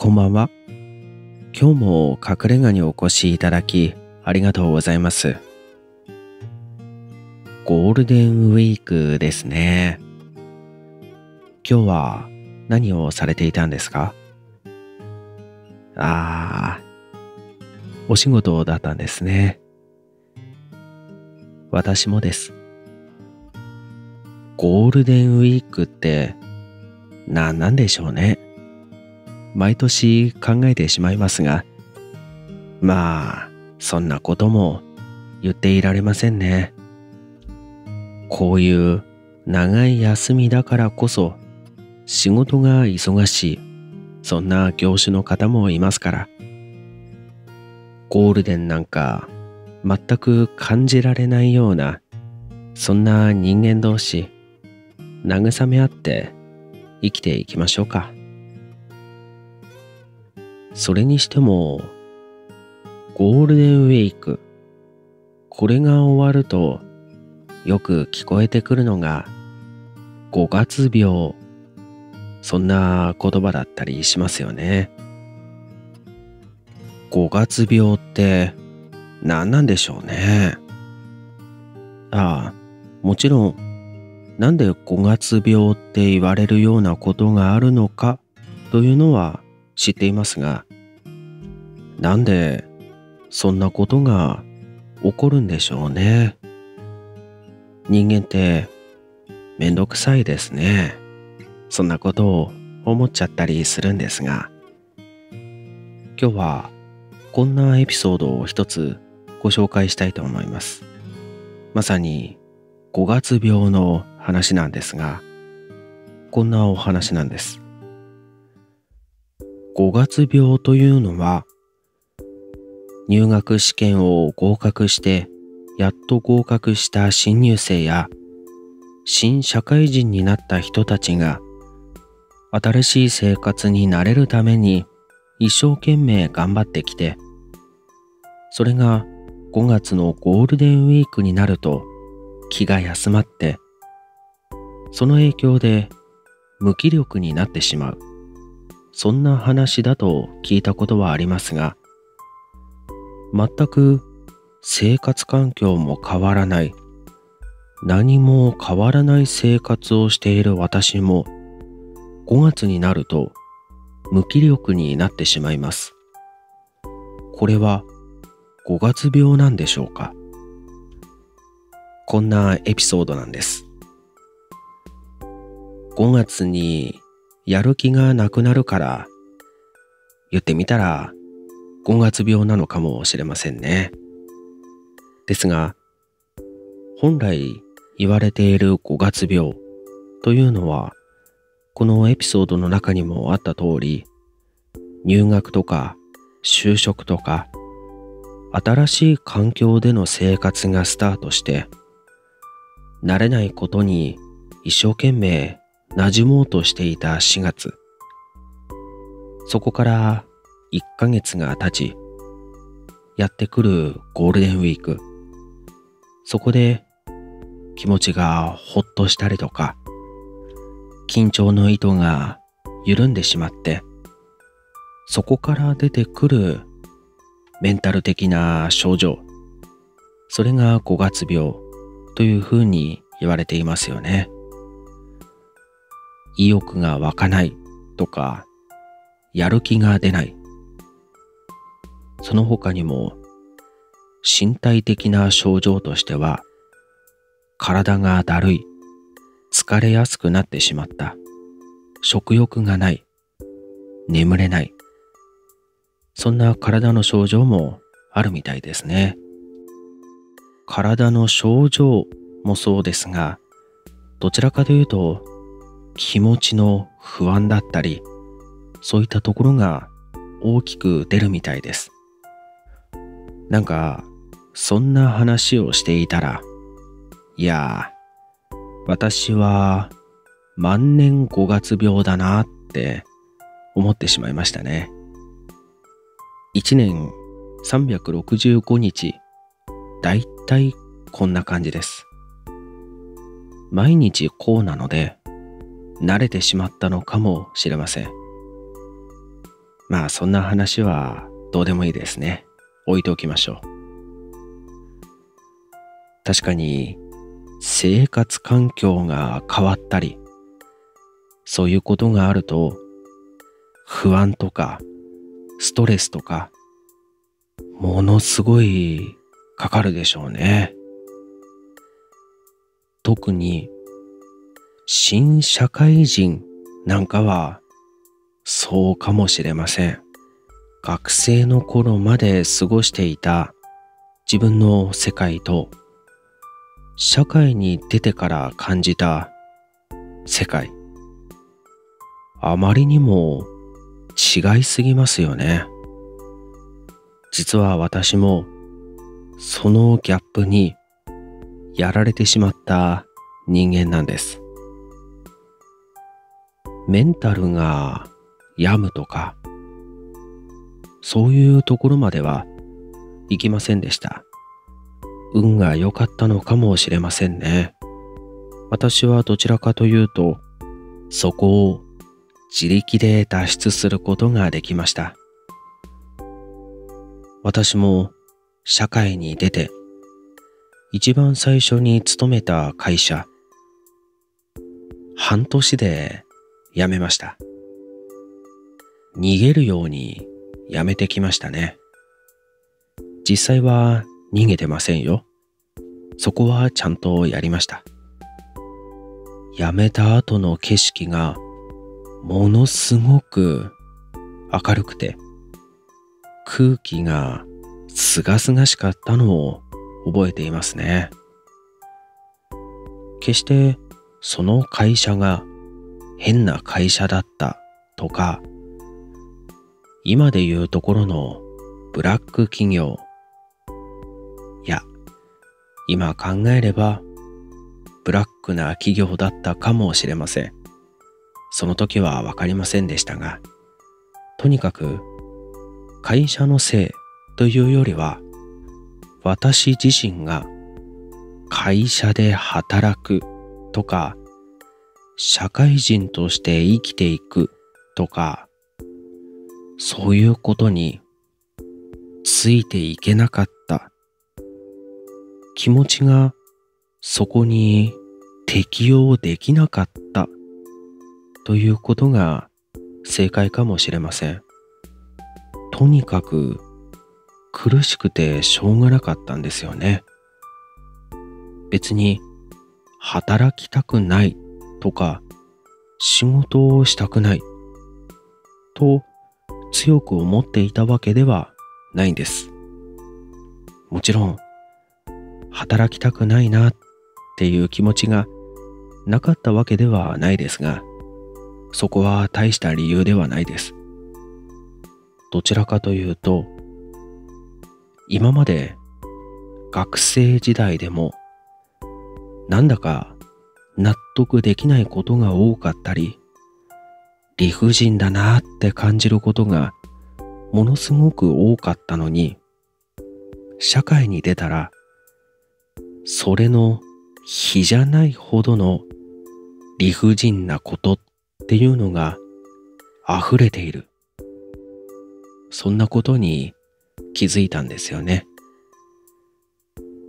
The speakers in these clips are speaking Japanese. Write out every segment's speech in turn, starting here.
こんばんは。今日も隠れ家にお越しいただきありがとうございます。ゴールデンウィークですね。今日は何をされていたんですか？ああ、お仕事だったんですね。私もです。ゴールデンウィークって何なんでしょうね。毎年考えてしまいますが、まあ、そんなことも言っていられませんね。こういう長い休みだからこそ仕事が忙しい、そんな業種の方もいますから。ゴールデンなんか全く感じられないような、そんな人間同士、慰め合って生きていきましょうか。それにしても、ゴールデンウィーク、これが終わると、よく聞こえてくるのが、5月病、そんな言葉だったりしますよね。5月病って何なんでしょうね。ああ、もちろん、なんで5月病って言われるようなことがあるのかというのは知っていますが、なんでそんなことが起こるんでしょうね。人間ってめんどくさいですね。そんなことを思っちゃったりするんですが、今日はこんなエピソードを一つご紹介したいと思います。まさに5月病の話なんですが、こんなお話なんです。5月病というのは、入学試験を合格してやっと合格した新入生や新社会人になった人たちが新しい生活に慣れるために一生懸命頑張ってきてそれが5月のゴールデンウィークになると気が休まってその影響で無気力になってしまう。そんな話だと聞いたことはありますが、全く生活環境も変わらない、何も変わらない生活をしている私も、5月になると無気力になってしまいます。これは5月病なんでしょうかこんなエピソードなんです。5月にやる気がなくなるから、言ってみたら5月病なのかもしれませんね。ですが、本来言われている5月病というのは、このエピソードの中にもあった通り、入学とか就職とか、新しい環境での生活がスタートして、慣れないことに一生懸命馴染もうとしていた4月。そこから1ヶ月が経ち、やってくるゴールデンウィーク。そこで気持ちがほっとしたりとか、緊張の糸が緩んでしまって、そこから出てくるメンタル的な症状。それが5月病というふうに言われていますよね。意欲が湧かないとか、やる気が出ない。その他にも、身体的な症状としては、体がだるい、疲れやすくなってしまった、食欲がない、眠れない。そんな体の症状もあるみたいですね。体の症状もそうですが、どちらかというと気持ちの不安だったり、そういったところが大きく出るみたいです。なんか、そんな話をしていたら、いや、私は万年5月病だなって思ってしまいましたね。1年365日、だいたいこんな感じです。毎日こうなので、慣れてしまったのかもしれません。まあそんな話はどうでもいいですね。置いておきましょう。確かに生活環境が変わったり、そういうことがあると不安とかストレスとかものすごいかかるでしょうね。特に新社会人なんかはそうかもしれません。学生の頃まで過ごしていた自分の世界と社会に出てから感じた世界。あまりにも違いすぎますよね。実は私もそのギャップにやられてしまった人間なんです。メンタルが病むとか、そういうところまでは行きませんでした。運が良かったのかもしれませんね。私はどちらかというと、そこを自力で脱出することができました。私も社会に出て、一番最初に勤めた会社、半年で辞めました。逃げるように辞めてきましたね。実際は逃げてませんよ。そこはちゃんとやりました。辞めた後の景色がものすごく明るくて空気がすがすがしかったのを覚えていますね。決してその会社が変な会社だったとか、今で言うところのブラック企業。いや、今考えればブラックな企業だったかもしれません。その時はわかりませんでしたが、とにかく会社のせいというよりは、私自身が会社で働くとか社会人として生きていくとか、そういうことについていけなかった気持ちがそこに適応できなかったということが正解かもしれません。とにかく苦しくてしょうがなかったんですよね。別に働きたくないとか仕事をしたくないと強く思っていたわけではないんです。もちろん働きたくないなっていう気持ちがなかったわけではないですがそこは大した理由ではないです。どちらかというと今まで学生時代でもなんだか納得できないことが多かったり、理不尽だなって感じることがものすごく多かったのに、社会に出たら、それの比じゃないほどの理不尽なことっていうのが溢れている。そんなことに気づいたんですよね。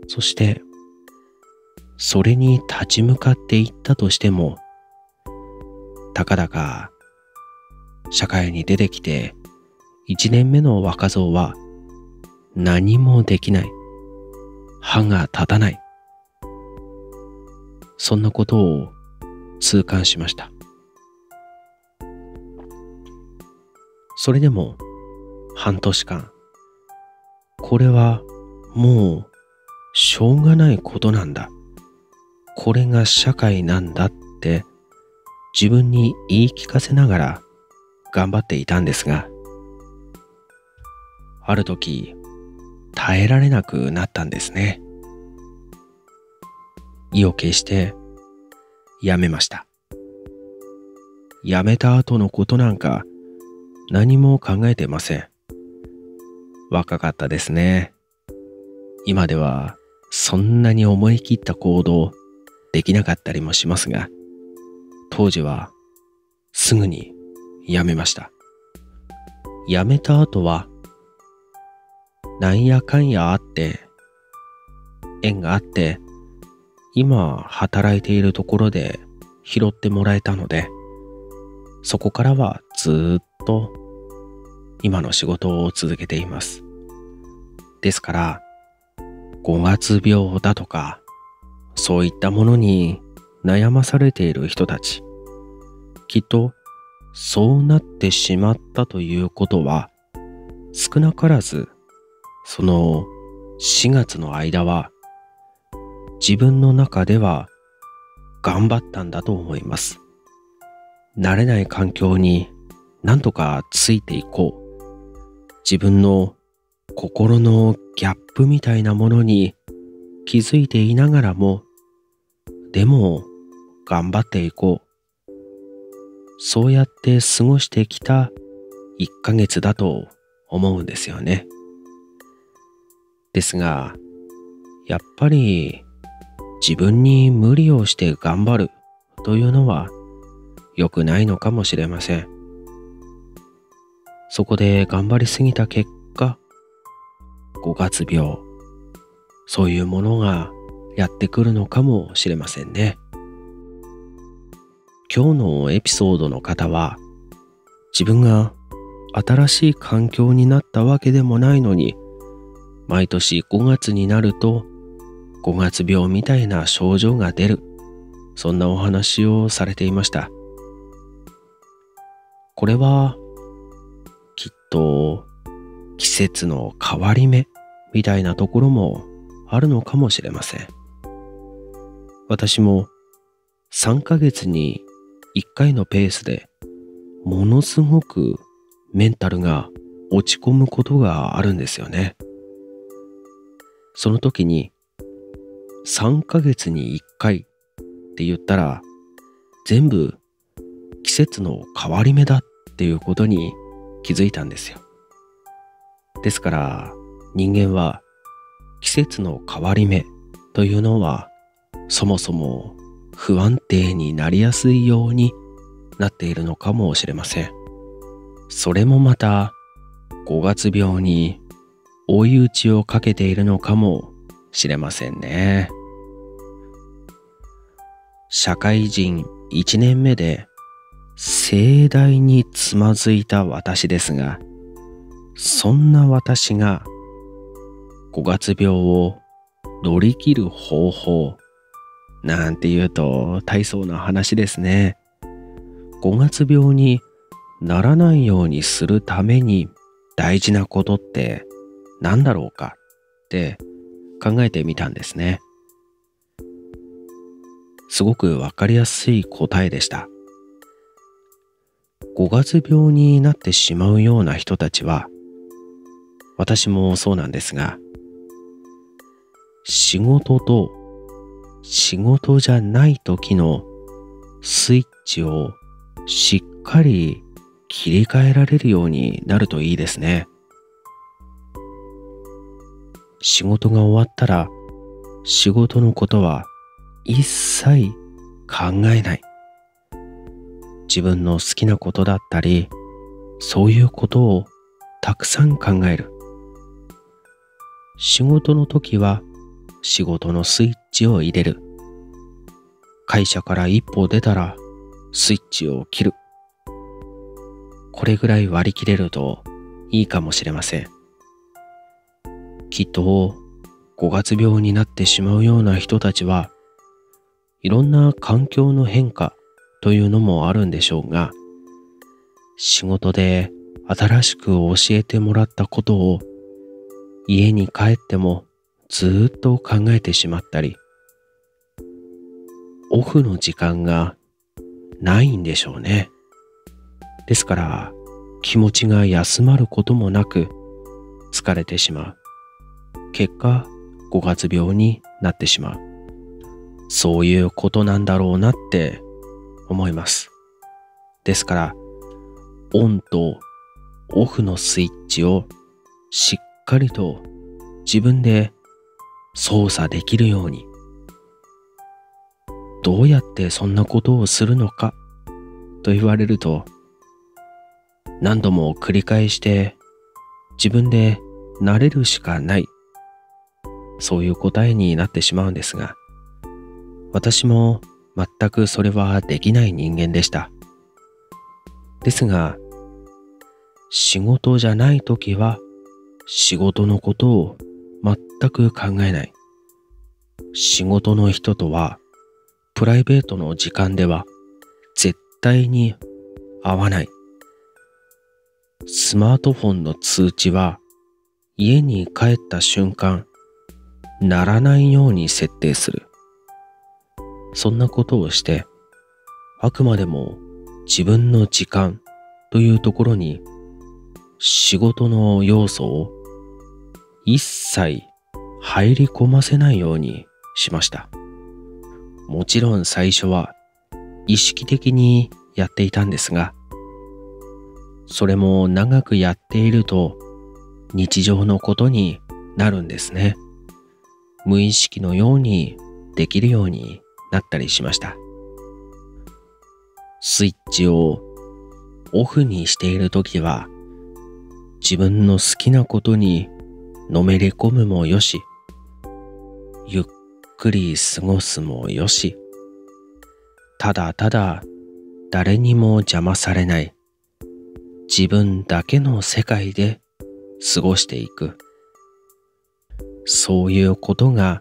そしてそれに立ち向かっていったとしても、たかだか社会に出てきて一年目の若造は何もできない。歯が立たない。そんなことを痛感しました。それでも半年間、これはもうしょうがないことなんだ。これが社会なんだって自分に言い聞かせながら頑張っていたんですが、ある時耐えられなくなったんですね。意を決してやめました。やめた後のことなんか何も考えてません。若かったですね。今ではそんなに思い切った行動できなかったりもしますが、当時はすぐにやめました。辞めた後は、なんやかんやあって、縁があって、今働いているところで拾ってもらえたので、そこからはずっと今の仕事を続けています。ですから、5月病だとか、そういったものに悩まされている人たち、きっとそうなってしまったということは、少なからず、その4月の間は、自分の中では頑張ったんだと思います。慣れない環境になんとかついていこう。自分の心のギャップみたいなものに気づいていながらも、でも頑張っていこう。そうやって過ごしてきた1ヶ月だと思うんですよね。ですが、やっぱり自分に無理をして頑張るというのは良くないのかもしれません。そこで頑張りすぎた結果、5月病、そういうものがやってくるのかもしれませんね。今日のエピソードの方は、自分が新しい環境になったわけでもないのに、毎年5月になると5月病みたいな症状が出る。そんなお話をされていました。これは、きっと季節の変わり目みたいなところもあるのかもしれません。私も3ヶ月に1回のペースでものすごくメンタルが落ち込むことがあるんですよね。その時に3ヶ月に1回って言ったら全部季節の変わり目だっていうことに気づいたんですよ。ですから人間は季節の変わり目というのはそもそも不安定になりやすいようになっているのかもしれません。それもまた5月病に追い打ちをかけているのかもしれませんね。社会人1年目で盛大につまずいた私ですが、そんな私が5月病を乗り切る方法なんて言うと大層な話ですね。5月病にならないようにするために大事なことって何だろうかって考えてみたんですね。すごくわかりやすい答えでした。5月病になってしまうような人たちは、私もそうなんですが、仕事と仕事じゃない時のスイッチをしっかり切り替えられるようになるといいですね。仕事が終わったら仕事のことは一切考えない。自分の好きなことだったり、そういうことをたくさん考える。仕事の時は仕事のスイッチチを入れる。会社から一歩出たらスイッチを切る。これぐらい割り切れるといいかもしれません。きっと5月病になってしまうような人たちはいろんな環境の変化というのもあるんでしょうが、仕事で新しく教えてもらったことを家に帰ってもずっと考えてしまったり、オフの時間がないんでしょうね。ですから気持ちが休まることもなく疲れてしまう。結果、5月病になってしまう。そういうことなんだろうなって思います。ですから、オンとオフのスイッチをしっかりと自分で操作できるように、どうやってそんなことをするのか？と言われると、何度も繰り返して自分で慣れるしかない。そういう答えになってしまうんですが、私も全くそれはできない人間でした。ですが、仕事じゃない時は仕事のことを全く考えない。仕事の人とはプライベートの時間では絶対に会わない。スマートフォンの通知は家に帰った瞬間鳴らないように設定する。そんなことをしてあくまでも自分の時間というところに仕事の要素を一切入り込ませないようにしました。もちろん最初は意識的にやっていたんですが、それも長くやっていると日常のことになるんですね。無意識のようにできるようになったりしました。スイッチをオフにしているときは自分の好きなことにのめり込むもよし、ゆっくり過ごすもよし、ただただ誰にも邪魔されない自分だけの世界で過ごしていく。そういうことが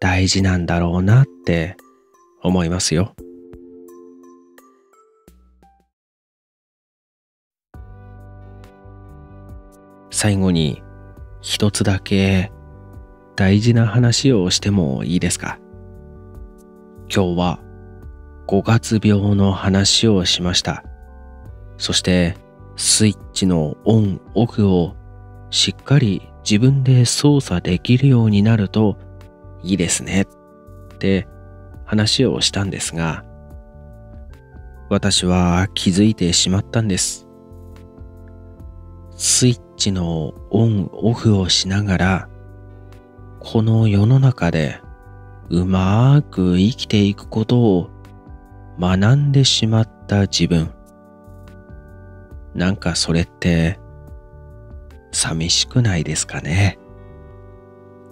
大事なんだろうなって思いますよ。最後に一つだけ大事な話をしてもいいですか？今日は5月病の話をしました。そしてスイッチのオンオフをしっかり自分で操作できるようになるといいですねって話をしたんですが私は気づいてしまったんです。スイッチのオンオフをしながらこの世の中でうまーく生きていくことを学んでしまった自分。なんかそれって寂しくないですかね？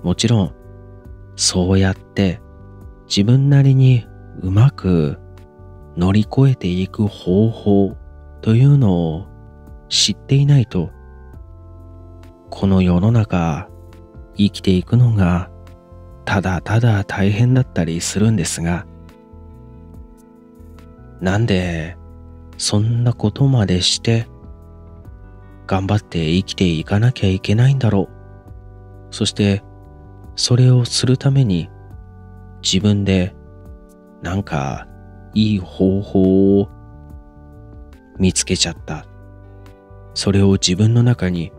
もちろんそうやって自分なりにうまく乗り越えていく方法というのを知っていないとこの世の中生きていくのがただただ大変だったりするんですがなんでそんなことまでして頑張って生きていかなきゃいけないんだろう。そしてそれをするために自分でなんかいい方法を見つけちゃった。それを自分の中に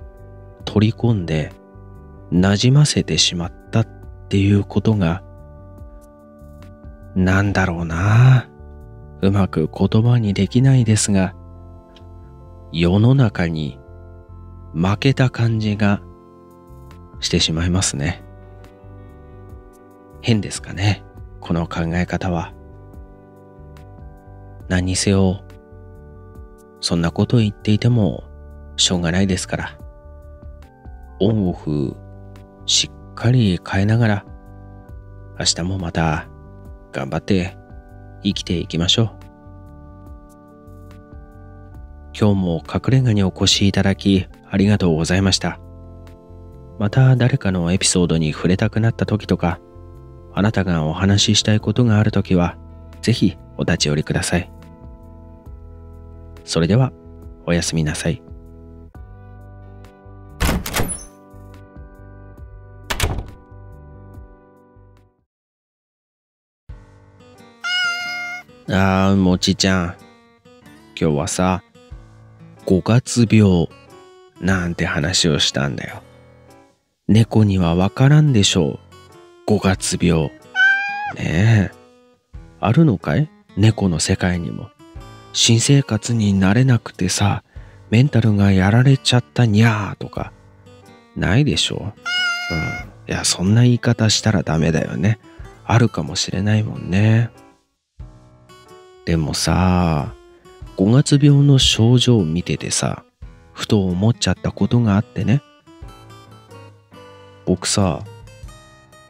取り込んで馴染ませてしまったっていうことがなんだろうな。うまく言葉にできないですが世の中に負けた感じがしてしまいますね。変ですかねこの考え方は。何にせよそんなこと言っていてもしょうがないですから。オンオフしっかり変えながら明日もまた頑張って生きていきましょう。今日も隠れ家にお越しいただきありがとうございました。また誰かのエピソードに触れたくなった時とか、あなたがお話ししたいことがある時は、ぜひお立ち寄りください。それでは、おやすみなさい。あー、もちちゃん。今日はさ、五月病なんて話をしたんだよ。猫にはわからんでしょう。五月病。ねえ。あるのかい？猫の世界にも。新生活になれなくてさ、メンタルがやられちゃったにゃーとか。ないでしょう。ん。いや、そんな言い方したらダメだよね。あるかもしれないもんね。でもさ、5月病の症状を見ててさ、ふと思っちゃったことがあってね。僕さ、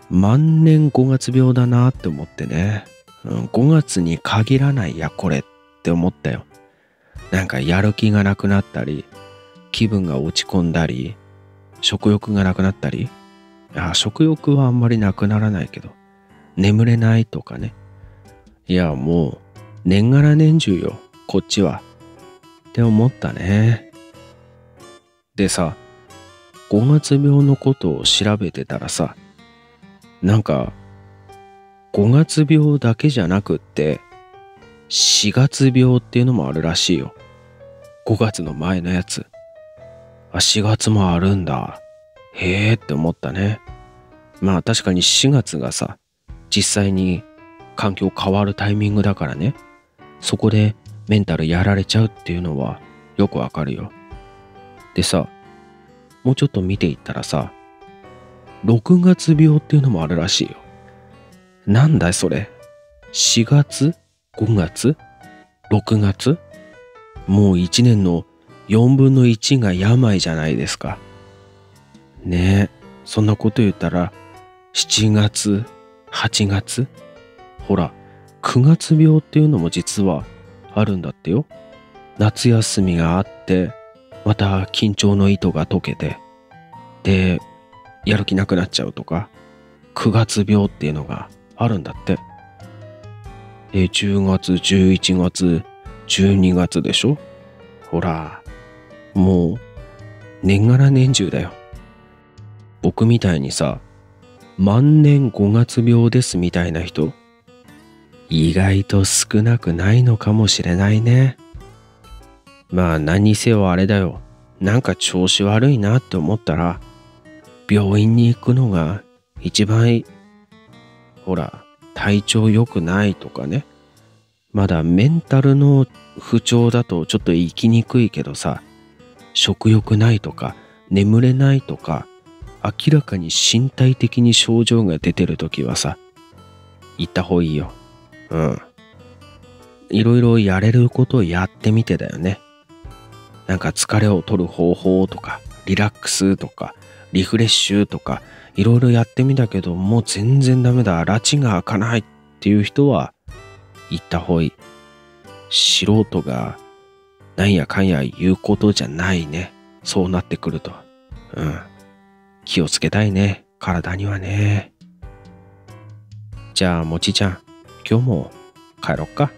万年5月病だなって思ってね。5月に限らないや、これって思ったよ。なんかやる気がなくなったり、気分が落ち込んだり、食欲がなくなったり、あ食欲はあんまりなくならないけど、眠れないとかね。いや、もう、年がら年中よ、こっちは。って思ったね。でさ、5月病のことを調べてたらさ、なんか、5月病だけじゃなくって、4月病っていうのもあるらしいよ。5月の前のやつ。あ、4月もあるんだ。へえって思ったね。まあ確かに4月がさ、実際に環境変わるタイミングだからね。そこでメンタルやられちゃうっていうのはよくわかるよ。でさ、もうちょっと見ていったらさ、6月病っていうのもあるらしいよ。なんだそれ？4月 ?5 月 ?6 月？もう1年の4分の1が病じゃないですか。ねえ、そんなこと言ったら、7月、8月？ほら、9月病っていうのも実はあるんだってよ。夏休みがあって、また緊張の糸が解けて、で、やる気なくなっちゃうとか、9月病っていうのがあるんだって。で、10月、11月、12月でしょ？ほら、もう、年がら年中だよ。僕みたいにさ、万年5月病ですみたいな人、意外と少なくないのかもしれないね。まあ何にせよあれだよ。なんか調子悪いなって思ったら、病院に行くのが一番いい。ほら、体調良くないとかね。まだメンタルの不調だとちょっと生きにくいけどさ、食欲ないとか、眠れないとか、明らかに身体的に症状が出てる時はさ、行った方がいいよ。うん。いろいろやれることをやってみてだよね。なんか疲れを取る方法とか、リラックスとか、リフレッシュとか、いろいろやってみたけど、もう全然ダメだ、拉致が開かないっていう人は、行った方がいい。素人が、なんやかんや言うことじゃないね。そうなってくると。うん。気をつけたいね。体にはね。じゃあ、もちちゃん、今日も帰ろっか。